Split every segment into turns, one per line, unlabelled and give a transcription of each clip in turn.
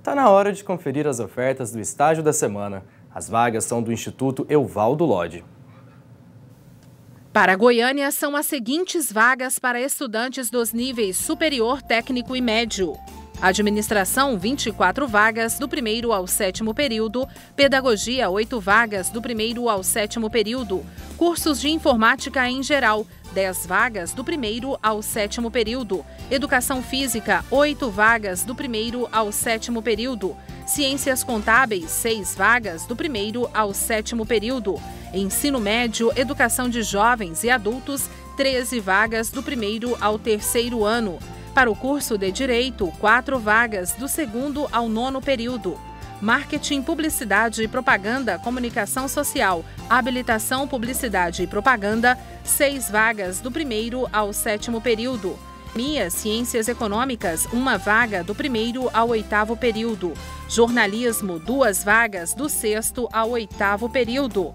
Está na hora de conferir as ofertas do estágio da semana. As vagas são do Instituto Euvaldo Lodi.
Para Goiânia, são as seguintes vagas para estudantes dos níveis superior, técnico e médio. Administração, 24 vagas, do primeiro ao sétimo período. Pedagogia, 8 vagas, do primeiro ao sétimo período. Cursos de informática em geral, 10 vagas do primeiro ao sétimo período. Educação Física, 8 vagas do primeiro ao sétimo período. Ciências Contábeis, 6 vagas do primeiro ao sétimo período. Ensino Médio, Educação de Jovens e Adultos, 13 vagas do primeiro ao terceiro ano. Para o curso de Direito, 4 vagas do segundo ao nono período marketing, publicidade e propaganda, comunicação social, habilitação, publicidade e propaganda, seis vagas do primeiro ao sétimo período. MIA, Ciências Econômicas, uma vaga do primeiro ao oitavo período. Jornalismo, duas vagas do sexto ao oitavo período.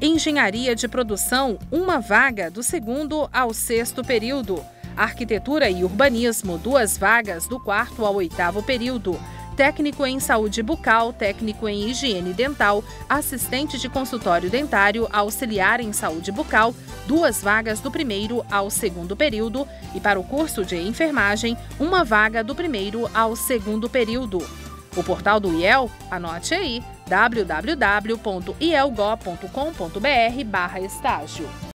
Engenharia de Produção, uma vaga do segundo ao sexto período. Arquitetura e Urbanismo, duas vagas do quarto ao oitavo período técnico em saúde bucal, técnico em higiene dental, assistente de consultório dentário, auxiliar em saúde bucal, duas vagas do primeiro ao segundo período e para o curso de enfermagem, uma vaga do primeiro ao segundo período. O portal do IEL, anote aí, www.ielgo.com.br/estágio.